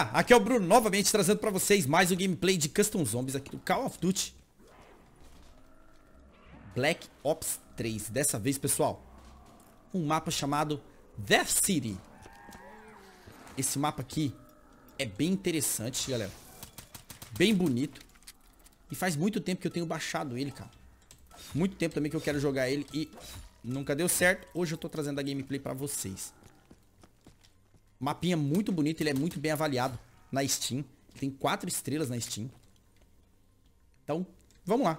Aqui é o Bruno novamente trazendo pra vocês mais um gameplay de Custom Zombies aqui do Call of Duty. Black Ops 3 Dessa vez, pessoal, um mapa chamado Death City. Esse mapa aqui é bem interessante, galera. Bem bonito. E faz muito tempo que eu tenho baixado ele, cara. Muito tempo também que eu quero jogar ele e nunca deu certo. Hoje eu tô trazendo a gameplay pra vocês Mapinha muito bonito, ele é muito bem avaliado na Steam. Tem quatro estrelas na Steam. Então, vamos lá.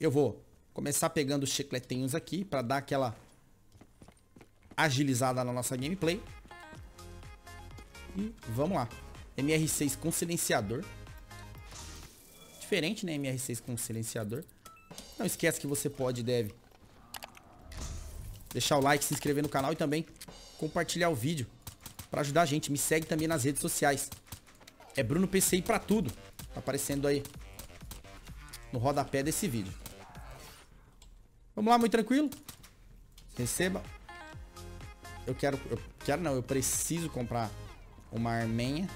Eu vou começar pegando os chicletinhos aqui para dar aquela agilizada na nossa gameplay. E vamos lá. MR6 com silenciador. Diferente, né? MR6 com silenciador. Não esquece que você pode e deve deixar o like, se inscrever no canal e também compartilhar o vídeo para ajudar a gente. Me segue também nas redes sociais. É Bruno PCI pra tudo. Tá aparecendo aí no rodapé desse vídeo. Vamos lá, muito tranquilo. Receba. Eu quero, eu quero não, eu preciso comprar uma armenha.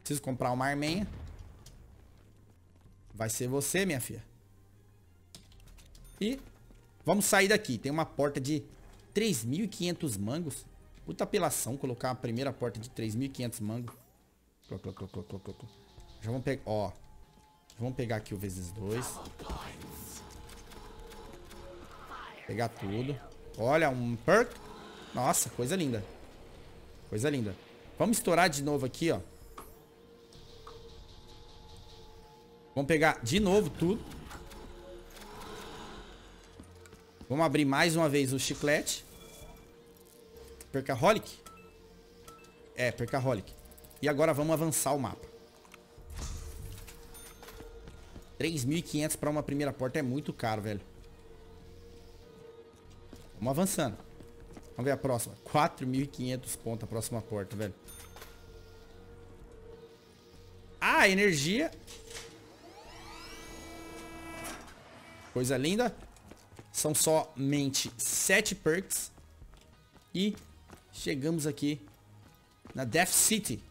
Preciso comprar uma armenha. Vai ser você, minha filha. E vamos sair daqui. Tem uma porta de 3.500 mangos. Puta apelação colocar a primeira porta de 3.500 mangos. Já vamos pegar, ó. Vamos pegar aqui o vezes 2. Pegar tudo. Olha, um perk. Nossa, coisa linda. Coisa linda. Vamos estourar de novo aqui, ó. Vamos pegar de novo tudo. Vamos abrir mais uma vez o chiclete. Percaholic? É, Percaholic. E agora vamos avançar o mapa. 3.500 para uma primeira porta é muito caro, velho. Vamos avançando. Vamos ver a próxima. 4.500 pontos a próxima porta, velho. Ah, energia. Coisa linda. São somente 7 perks. E chegamos aqui na Death City.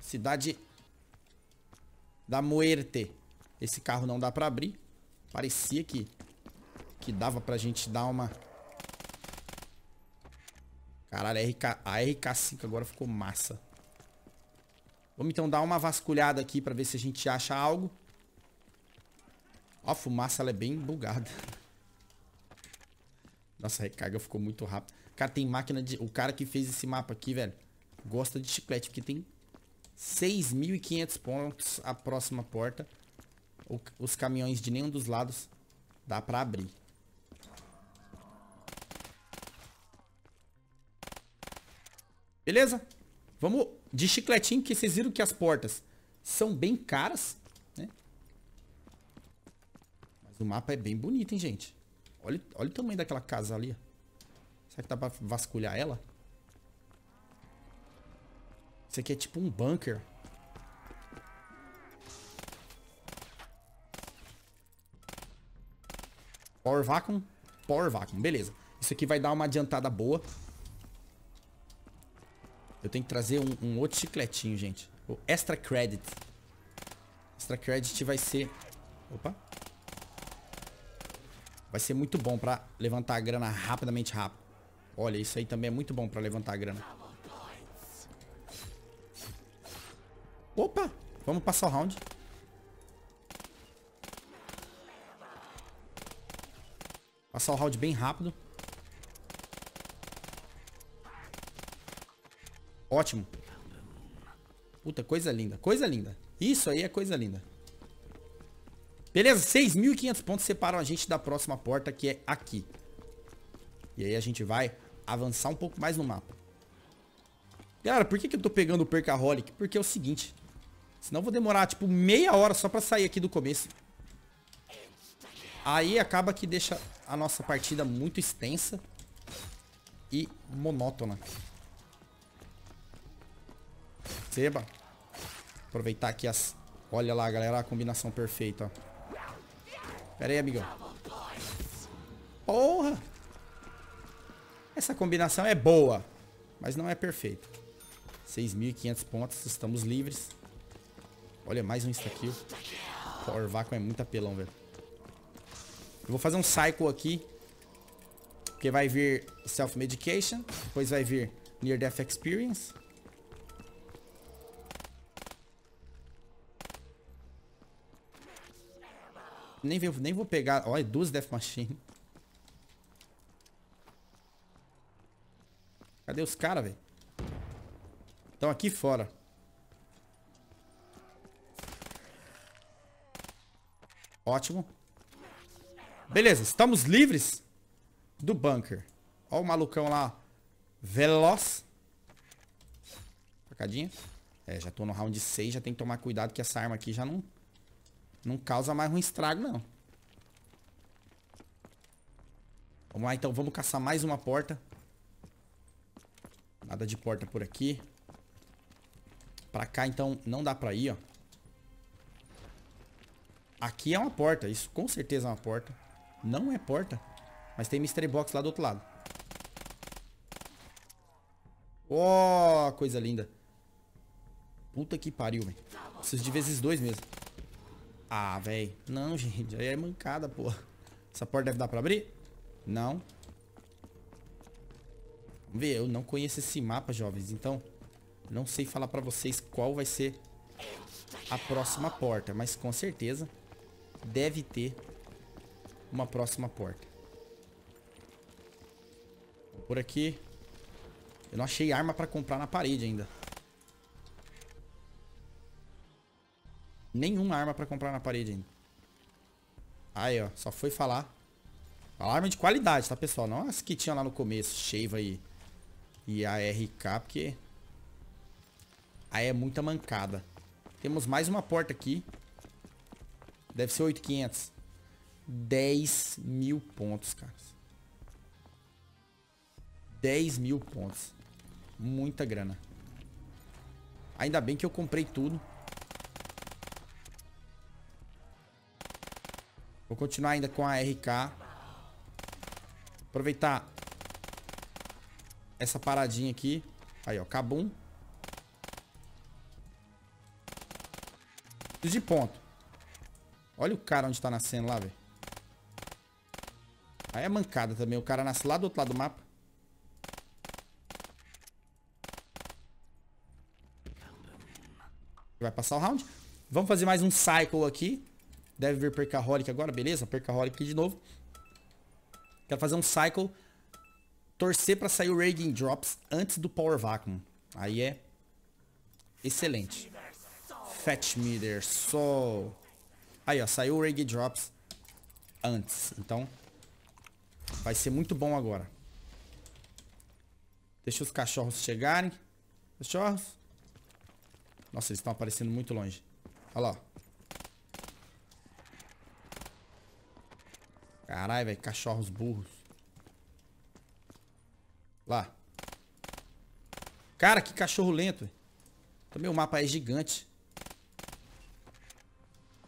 Cidade da Muerte. Esse carro não dá pra abrir. Parecia que, que dava pra gente dar uma... Caralho, a, RK, a RK5 agora ficou massa. Vamos então dar uma vasculhada aqui pra ver se a gente acha algo. Ó, a fumaça ela é bem bugada. Nossa, a recarga ficou muito rápido. Cara, tem máquina de... O cara que fez esse mapa aqui, velho, gosta de chiclete, porque tem 6.500 pontos a próxima porta. O, os caminhões de nenhum dos lados dá pra abrir. Beleza? Vamos de chicletinho, que vocês viram que as portas são bem caras, né? Mas o mapa é bem bonito, hein, gente? Olha, olha o tamanho daquela casa ali. Será que dá pra vasculhar ela? Isso aqui é tipo um bunker. Power Vacuum. Power Vacuum, beleza. Isso aqui vai dar uma adiantada boa. Eu tenho que trazer um, um outro chicletinho, gente. O Extra Credit. Extra Credit vai ser... Opa. Vai ser muito bom pra levantar a grana rapidamente rápido. Olha, isso aí também é muito bom pra levantar a grana. Opa! Vamos passar o round. Passar o round bem rápido. Ótimo. Puta, coisa linda. Coisa linda. Isso aí é coisa linda. Beleza, 6.500 pontos separam a gente da próxima porta, que é aqui. E aí a gente vai avançar um pouco mais no mapa. Galera, por que, que eu tô pegando o Percaholic? Porque é o seguinte. Senão eu vou demorar, tipo, meia hora só pra sair aqui do começo. Aí acaba que deixa a nossa partida muito extensa e monótona. Seba. Aproveitar aqui as... Olha lá, galera, a combinação perfeita, ó. Pera aí, amigão. Porra! Essa combinação é boa. Mas não é perfeito. 6.500 pontos, estamos livres. Olha, mais um insta-kill. Power Vacuum é muito apelão, velho. Eu vou fazer um cycle aqui. Porque vai vir Self-Medication. Depois vai vir Near Death Experience. Nem, vou, nem vou pegar... Olha, duas Death Machine. Cadê os caras, velho? Estão aqui fora. Ótimo. Beleza, estamos livres do bunker. Olha o malucão lá. Veloz. Facadinha. É, já tô no round 6, já tem que tomar cuidado que essa arma aqui já não... Não causa mais um estrago, não. Vamos lá, então. Vamos caçar mais uma porta. Nada de porta por aqui. Pra cá, então, não dá pra ir, ó. Aqui é uma porta. Isso com certeza é uma porta. Não é porta. Mas tem mystery box lá do outro lado. Oh, coisa linda. Puta que pariu, velho. Preciso de vezes dois mesmo. Ah, velho. Não, gente. Aí é mancada, porra. Essa porta deve dar pra abrir? Não. Vamos ver. Eu não conheço esse mapa, jovens. Então, não sei falar pra vocês qual vai ser a próxima porta. Mas com certeza deve ter uma próxima porta. Por aqui. Eu não achei arma pra comprar na parede ainda. Nenhuma arma pra comprar na parede ainda. Aí, ó. Só foi falar. Arma de qualidade, tá, pessoal? Não as que tinha lá no começo. Sheiva e, e a RK, porque... Aí é muita mancada. Temos mais uma porta aqui. Deve ser 8,500. 10 mil pontos, cara. 10 mil pontos. Muita grana. Ainda bem que eu comprei tudo. Vou continuar ainda com a RK. Aproveitar essa paradinha aqui. Aí, ó. Cabum. De ponto. Olha o cara onde tá nascendo lá, velho. Aí é mancada também. O cara nasce lá do outro lado do mapa. Vai passar o round. Vamos fazer mais um cycle aqui. Deve vir Percaholic agora, beleza? Percaholic aqui de novo. Quero fazer um cycle. Torcer pra sair o Raging Drops antes do Power Vacuum. Aí é excelente. Fetch Meter, Soul. Aí, ó, saiu o Reggae Drops antes. Então, vai ser muito bom agora. Deixa os cachorros chegarem. Cachorros. Nossa, eles estão aparecendo muito longe. Olha lá. Caralho, velho. Cachorros burros. Lá. Cara, que cachorro lento. Também o mapa é gigante.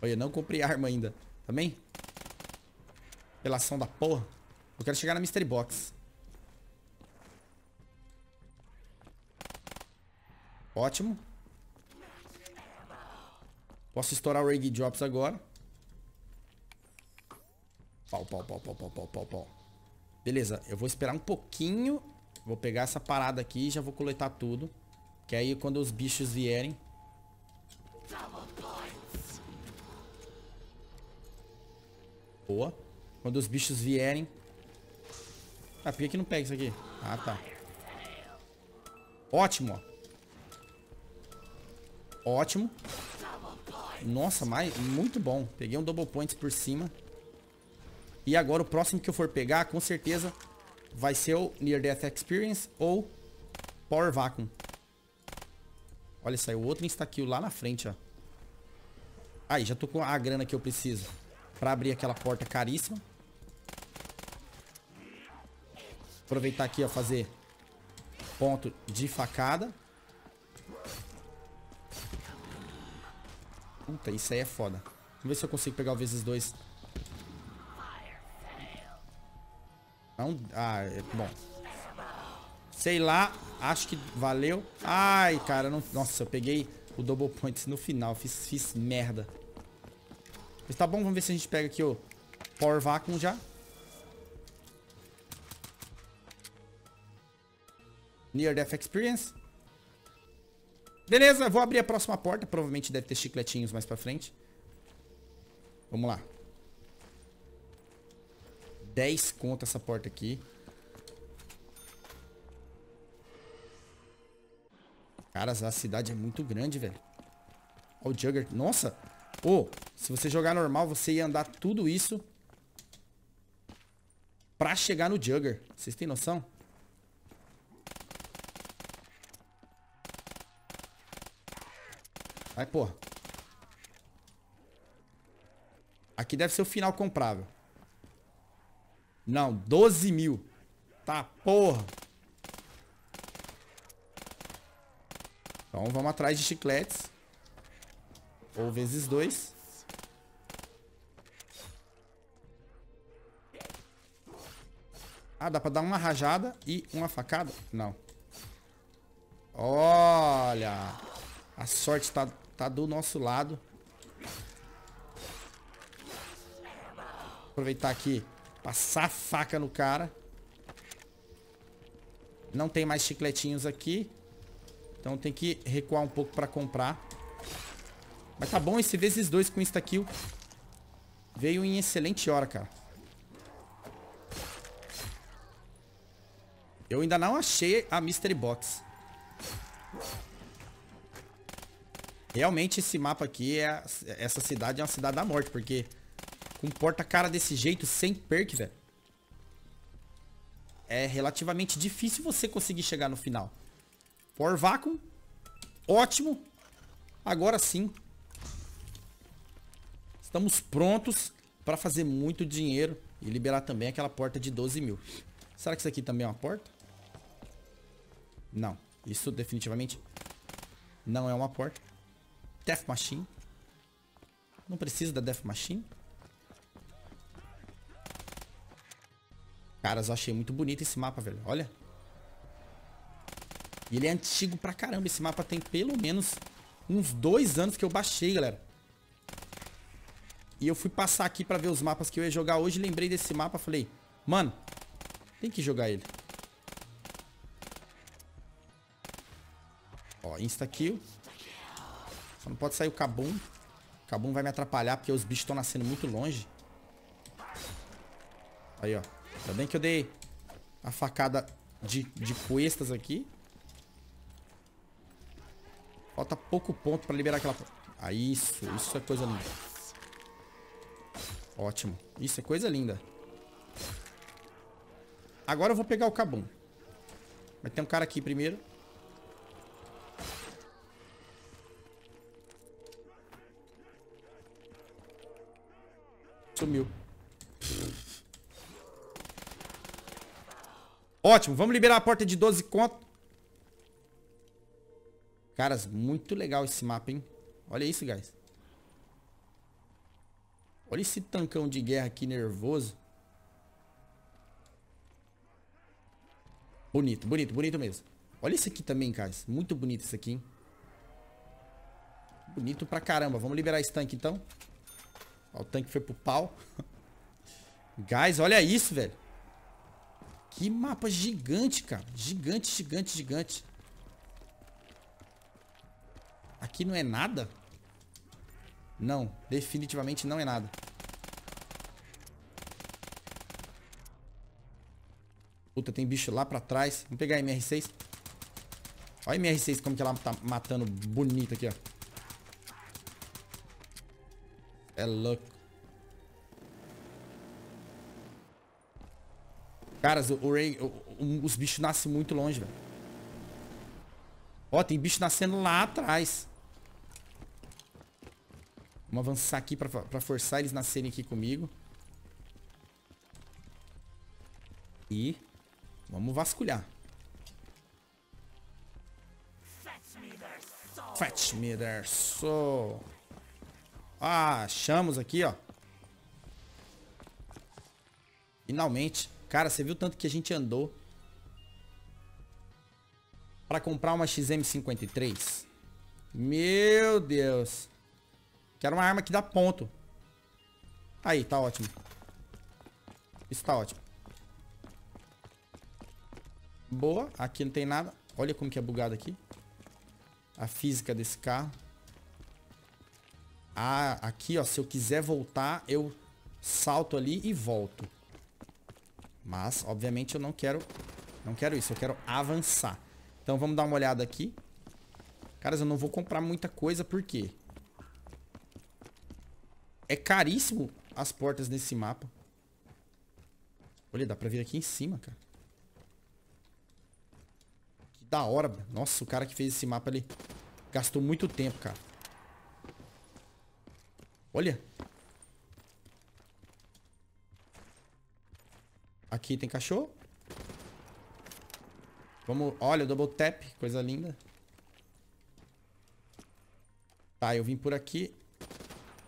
Olha, não comprei arma ainda. Também? Relação da porra. Eu quero chegar na Mystery Box. Ótimo. Posso estourar o Rig Drops agora. Pau, pau, pau, pau, pau, pau, pau, pau. Beleza, eu vou esperar um pouquinho. Vou pegar essa parada aqui e já vou coletar tudo. Que aí quando os bichos vierem... Boa. Quando os bichos vierem... Ah, por que, que não pega isso aqui? Ah, tá. Ótimo, ó. Ótimo. Nossa, mais, muito bom. Peguei um double points por cima. E agora o próximo que eu for pegar, com certeza, vai ser o Near Death Experience ou Power Vacuum. Olha, saiu outro insta-kill lá na frente, ó. Aí, já tô com a grana que eu preciso. Pra abrir aquela porta caríssima. Aproveitar aqui, ó, fazer ponto de facada. Puta, isso aí é foda. Vamos ver se eu consigo pegar o vezes dois. Não, ah, é, bom. Sei lá, acho que valeu. Ai, cara, não... nossa, eu peguei o double points no final. Fiz, fiz merda. Mas tá bom, vamos ver se a gente pega aqui o Power Vacuum já. Near Death Experience. Beleza, vou abrir a próxima porta. Provavelmente deve ter chicletinhos mais pra frente. Vamos lá. 10 conta essa porta aqui. Caras, a cidade é muito grande, velho. Olha o Jugger. Nossa! Ô, oh, se você jogar normal, você ia andar tudo isso pra chegar no Jugger. Vocês têm noção? Vai, porra. Aqui deve ser o final comprável. Não, 12 mil. Tá, porra. Então vamos atrás de chicletes. Ou vezes dois. Ah, dá pra dar uma rajada e uma facada? Não. Olha. A sorte tá, tá do nosso lado. Aproveitar aqui. Passar a faca no cara. Não tem mais chicletinhos aqui. Então tem que recuar um pouco pra comprar. Mas tá bom, esse vezes dois com insta-kill. Veio em excelente hora, cara. Eu ainda não achei a Mystery Box. Realmente esse mapa aqui, é, essa cidade é uma cidade da morte, porque com porta-cara desse jeito, sem perk, velho. É relativamente difícil você conseguir chegar no final. Por vácuo. Ótimo. Agora sim. Estamos prontos para fazer muito dinheiro e liberar também aquela porta de 12 mil. Será que isso aqui também é uma porta? Não. Isso definitivamente não é uma porta. Death Machine. Não precisa da Death Machine. Caras, eu achei muito bonito esse mapa, velho. Olha. E ele é antigo pra caramba. Esse mapa tem pelo menos uns dois anos que eu baixei, galera. E eu fui passar aqui pra ver os mapas que eu ia jogar hoje. Lembrei desse mapa. Falei, mano, tem que jogar ele. Ó, insta-kill. Só não pode sair o Kabum. O Kabum vai me atrapalhar porque os bichos estão nascendo muito longe. Aí, ó. Ainda bem que eu dei a facada de, de cuestas aqui. Falta pouco ponto pra liberar aquela... Ah, isso. Isso é coisa linda. Ótimo. Isso é coisa linda. Agora eu vou pegar o Cabum. Vai ter um cara aqui primeiro. Sumiu. Ótimo, vamos liberar a porta de 12 conto. Caras, muito legal esse mapa, hein? Olha isso, guys. Olha esse tancão de guerra aqui nervoso. Bonito, bonito, bonito mesmo. Olha esse aqui também, guys. Muito bonito esse aqui, hein? Bonito pra caramba. Vamos liberar esse tanque, então. Ó, o tanque foi pro pau. guys, olha isso, velho. Que mapa gigante, cara. Gigante, gigante, gigante. Aqui não é nada? Não, definitivamente não é nada. Puta, tem bicho lá pra trás. Vamos pegar a MR6. Olha a MR6 como que ela tá matando bonito aqui, ó. É louco. Caras, o, Ray, os bichos nascem muito longe, velho. Ó, tem bicho nascendo lá atrás. Vamos avançar aqui pra, pra forçar eles nascerem aqui comigo. E vamos vasculhar. Fetch me there soul. Ah, achamos aqui, ó. Finalmente. Cara, você viu tanto que a gente andou. Pra comprar uma XM53. Meu Deus. Quero uma arma que dá ponto. Aí, tá ótimo. Isso tá ótimo. Boa. Aqui não tem nada. Olha como que é bugado aqui. A física desse carro. Ah, aqui, ó. Se eu quiser voltar, eu salto ali e volto. Mas, obviamente, eu não quero... Não quero isso. Eu quero avançar. Então, vamos dar uma olhada aqui. Caras, eu não vou comprar muita coisa, por quê? É caríssimo as portas desse mapa. Olha, dá pra vir aqui em cima, cara. Que da hora. Nossa, o cara que fez esse mapa, ele gastou muito tempo, cara. Olha. Aqui tem cachorro. Vamos... Olha, double tap. Coisa linda. Tá, eu vim por aqui.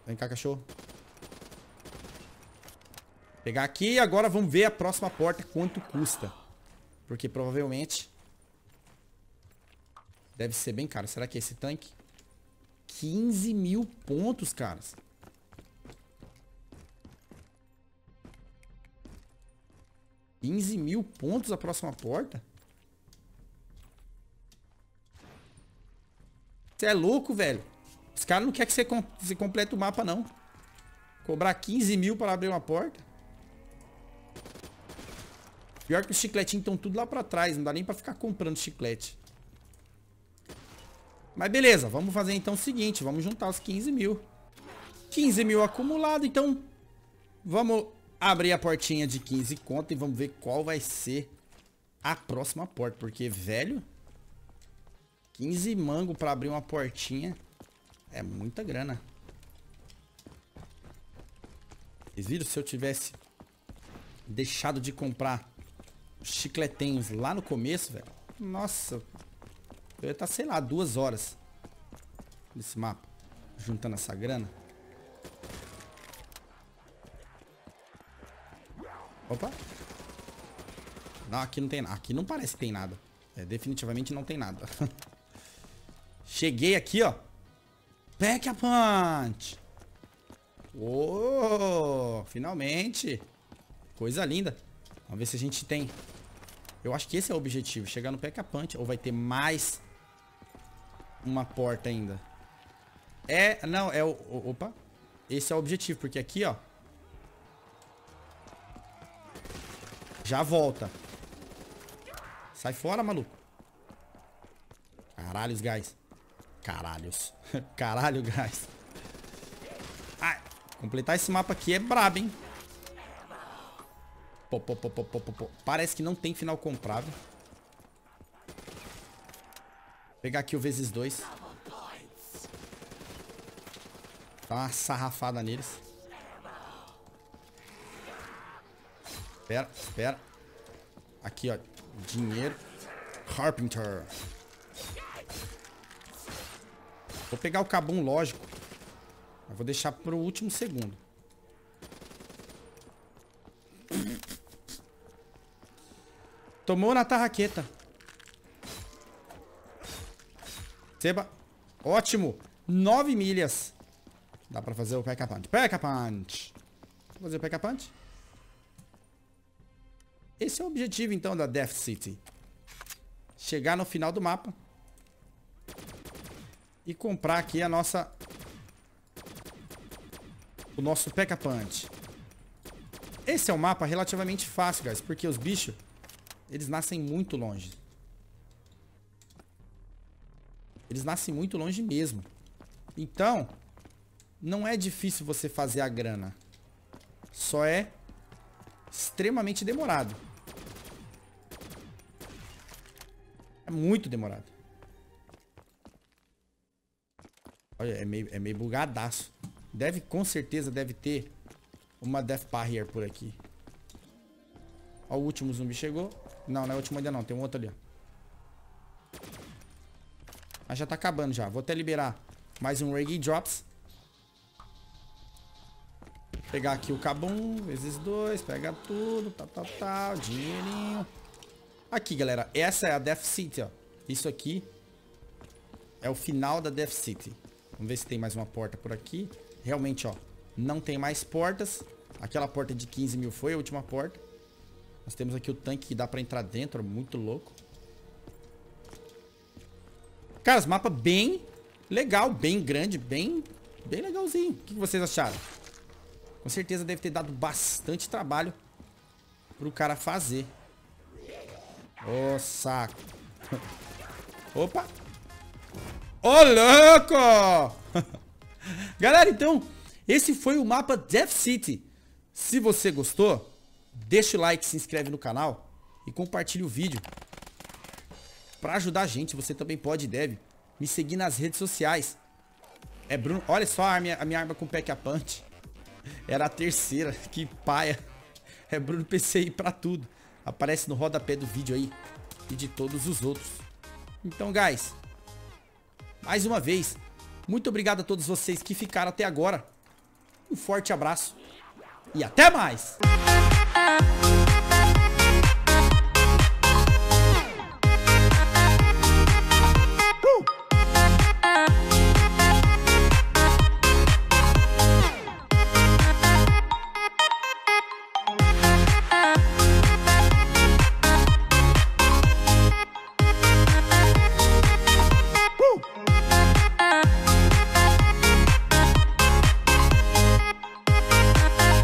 Vem cá, cachorro. Pegar aqui e agora vamos ver a próxima porta quanto custa. Porque provavelmente... Deve ser bem caro. Será que é esse tanque? 15 mil pontos, caras. Quinze mil pontos a próxima porta? Você é louco, velho. Os caras não querem que você, com você complete o mapa, não. Cobrar 15 mil para abrir uma porta. Pior que os chicletinhos estão tudo lá pra trás. Não dá nem pra ficar comprando chiclete. Mas beleza, vamos fazer então o seguinte. Vamos juntar os 15 mil. 15 mil acumulado, então... Vamos abrir a portinha de 15 conto e vamos ver qual vai ser a próxima porta. Porque, velho... 15 mango pra abrir uma portinha é muita grana. Vocês viram? Se eu tivesse deixado de comprar chicletinhos lá no começo, velho. Nossa. Eu ia estar, sei lá, duas horas nesse mapa. Juntando essa grana. Opa. Não, aqui não tem nada. Aqui não parece que tem nada. É, definitivamente não tem nada. Cheguei aqui, ó. Pack a punch. Oh, finalmente. Coisa linda. Vamos ver se a gente tem eu acho que esse é o objetivo, chegar no Pack a Punch. Ou vai ter mais uma porta ainda. É, não, é o... Opa. Esse é o objetivo, porque aqui, ó. Já volta. Sai fora, maluco. Caralhos, guys. Caralhos. Caralho, guys. Ai, completar esse mapa aqui é brabo, hein? Pô, pô, pô, pô, pô, pô. Parece que não tem final comprável. Pegar aqui o vezes dois. Dá uma sarrafada neles. Espera, espera. Aqui, ó. Dinheiro. Carpenter. Vou pegar o cabum, lógico. Mas vou deixar pro último segundo. Tomou na tarraqueta. Seba. Ótimo. Nove milhas. Dá pra fazer o Pekka Punch. Pekka Punch. Vou fazer o Pekka Punch. Esse é o objetivo, então, da Death City. Chegar no final do mapa. E comprar aqui a nossa... O nosso Pekka Punch. Esse é um mapa relativamente fácil, guys. Porque os bichos eles nascem muito longe. Eles nascem muito longe mesmo. Então, não é difícil você fazer a grana. Só é extremamente demorado. É muito demorado. Olha, é meio, é meio bugadaço. Deve, com certeza, deve ter uma Death Barrier por aqui. Ó, o último zumbi chegou. Não, não é o último ainda não. Tem um outro ali, ó. Mas já tá acabando já. Vou até liberar mais um Reggae Drops. Pegar aqui o cabum, vezes dois, pega tudo, tal, tal, tal, dinheirinho. Aqui, galera, essa é a Death City, ó. Isso aqui é o final da Death City. Vamos ver se tem mais uma porta por aqui. Realmente, ó, não tem mais portas. Aquela porta de 15 mil foi a última porta. Nós temos aqui o tanque que dá pra entrar dentro, muito louco. Cara, os mapas bem legal, bem grande, bem, bem legalzinho. O que vocês acharam? Com certeza deve ter dado bastante trabalho pro cara fazer. Ô, oh, saco. Opa. Ô, oh, louco! Galera, então, esse foi o mapa Death City. Se você gostou, deixa o like, se inscreve no canal e compartilhe o vídeo. Pra ajudar a gente, você também pode e deve me seguir nas redes sociais. É Bruno, olha só a minha, a minha arma com pack a punch. Era a terceira, que paia. É Bruno PCI pra tudo. Aparece no rodapé do vídeo aí e de todos os outros. Então, guys, mais uma vez, muito obrigado a todos vocês que ficaram até agora. Um forte abraço e até mais!